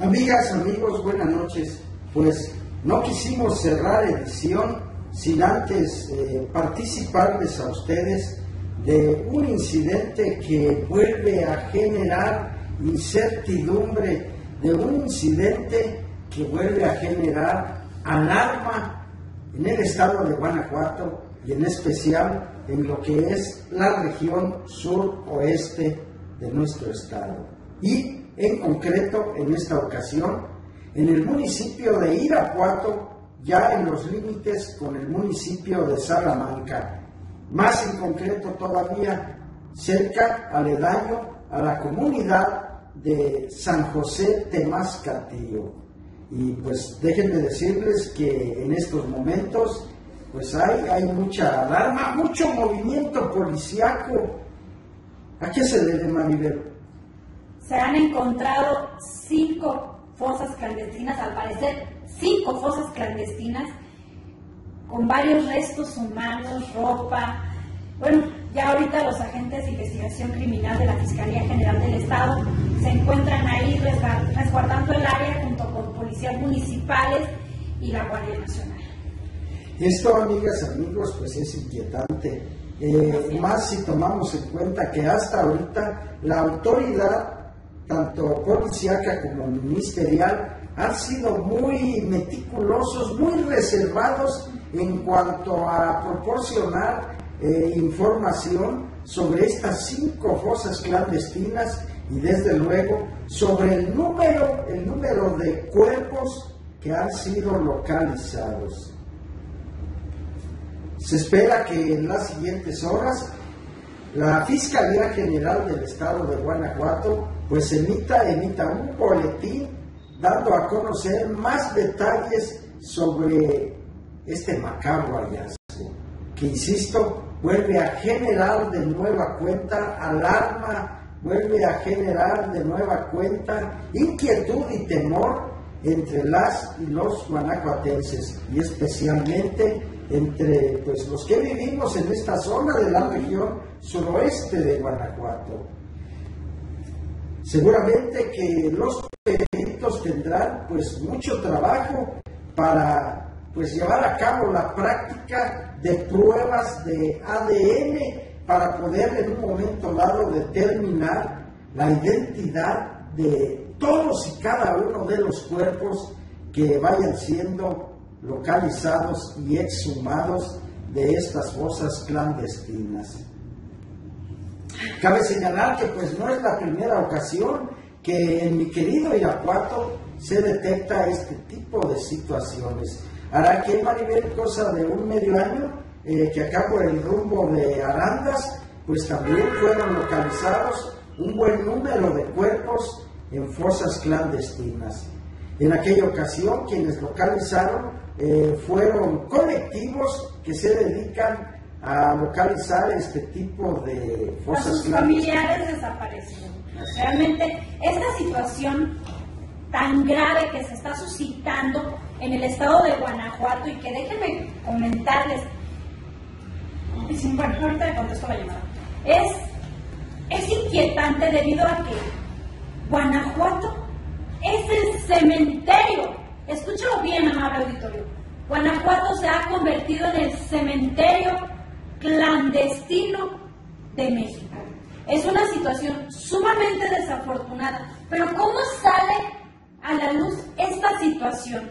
Amigas, amigos, buenas noches. Pues no quisimos cerrar edición sin antes eh, participarles a ustedes de un incidente que vuelve a generar incertidumbre, de un incidente que vuelve a generar alarma en el estado de Guanajuato y en especial en lo que es la región sur-oeste de nuestro estado. Y en concreto en esta ocasión en el municipio de Irapuato, ya en los límites con el municipio de Salamanca, más en concreto todavía cerca, aledaño a la comunidad de San José Temascatillo. Y pues déjenme decirles que en estos momentos pues hay, hay mucha alarma, mucho movimiento policiaco. ¿A qué se debe, Maribel? Se han encontrado cinco fosas clandestinas, al parecer cinco fosas clandestinas, con varios restos humanos, ropa. Bueno, ya ahorita los agentes de investigación criminal de la Fiscalía General del Estado se encuentran ahí resguardando el área junto con policías municipales y la Guardia Nacional. Esto, amigas, amigos, pues es inquietante. Eh, más si tomamos en cuenta que hasta ahorita la autoridad tanto policíaca como ministerial, han sido muy meticulosos, muy reservados en cuanto a proporcionar eh, información sobre estas cinco fosas clandestinas y desde luego sobre el número, el número de cuerpos que han sido localizados. Se espera que en las siguientes horas la Fiscalía General del Estado de Guanajuato pues emita, emita un boletín dando a conocer más detalles sobre este macabro hallazgo, que insisto, vuelve a generar de nueva cuenta alarma, vuelve a generar de nueva cuenta inquietud y temor entre las y los guanajuatenses y especialmente entre pues, los que vivimos en esta zona de la región suroeste de Guanajuato. Seguramente que los peritos tendrán pues mucho trabajo para pues llevar a cabo la práctica de pruebas de ADN para poder en un momento dado determinar la identidad de todos y cada uno de los cuerpos que vayan siendo localizados y exhumados de estas fosas clandestinas. Cabe señalar que pues no es la primera ocasión que en mi querido Irapuato se detecta este tipo de situaciones. Hará que Maribel, cosa de un medio año, eh, que acá por el rumbo de Arandas, pues también fueron localizados un buen número de cuerpos en fosas clandestinas. En aquella ocasión, quienes localizaron eh, fueron colectivos que se dedican a localizar este tipo de a sus familiares desaparecidos. Realmente esta situación tan grave que se está suscitando en el estado de Guanajuato y que déjenme comentarles, bueno, ahorita contesto la llamada, es, es inquietante debido a que Guanajuato es el cementerio, escúchalo bien, amable auditorio, Guanajuato se ha convertido en el cementerio clandestino de México. Es una situación sumamente desafortunada, pero ¿cómo sale a la luz esta situación?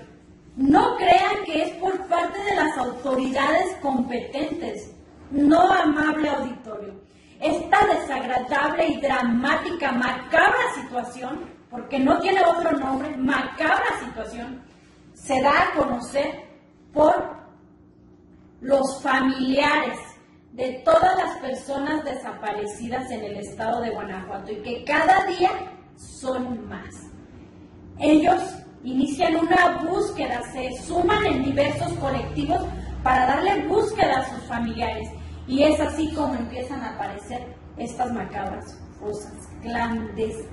No crean que es por parte de las autoridades competentes, no amable auditorio. Esta desagradable y dramática, macabra situación, porque no tiene otro nombre, macabra situación, se da a conocer por los familiares de todas las personas desaparecidas en el estado de Guanajuato y que cada día son más. Ellos inician una búsqueda, se suman en diversos colectivos para darle búsqueda a sus familiares y es así como empiezan a aparecer estas macabras cosas clandestinas.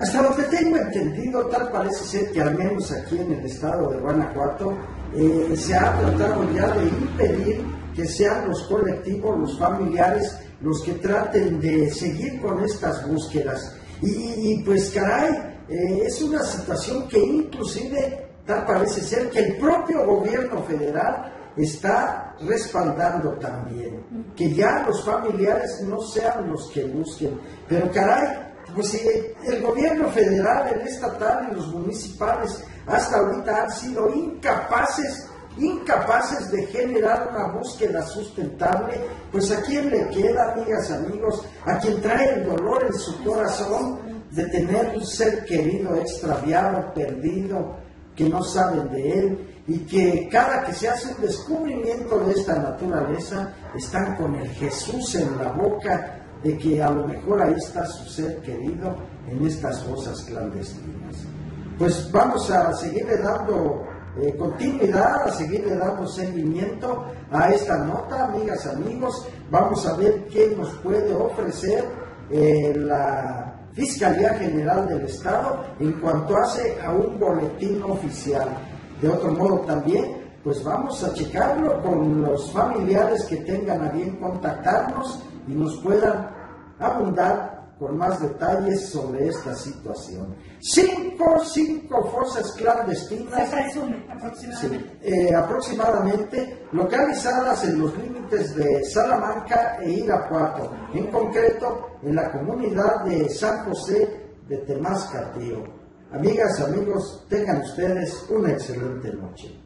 Hasta lo que tengo entendido, tal parece ser que al menos aquí en el estado de Guanajuato eh, se ha tratado ya de impedir que sean los colectivos, los familiares, los que traten de seguir con estas búsquedas. Y, pues caray, eh, es una situación que inclusive tal parece ser que el propio gobierno federal está respaldando también, que ya los familiares no sean los que busquen. Pero caray, pues si el gobierno federal, el estatal y los municipales hasta ahorita han sido incapaces incapaces de generar una búsqueda sustentable, pues a quién le queda, amigas, amigos, a quien trae el dolor en su corazón de tener un ser querido extraviado, perdido, que no saben de él y que cada que se hace un descubrimiento de esta naturaleza están con el Jesús en la boca de que a lo mejor ahí está su ser querido en estas cosas clandestinas. Pues vamos a seguirle dando eh, continuidad, a seguirle dando seguimiento a esta nota, amigas, amigos. Vamos a ver qué nos puede ofrecer eh, la Fiscalía General del Estado en cuanto hace a un boletín oficial. De otro modo también, pues vamos a checarlo con los familiares que tengan a bien contactarnos y nos puedan abundar con más detalles sobre esta situación. Cinco, cinco fosas clandestinas. Eh, aproximadamente. localizadas en los límites de Salamanca e Irapuato, en concreto en la comunidad de San José de Temascatío. Amigas, amigos, tengan ustedes una excelente noche.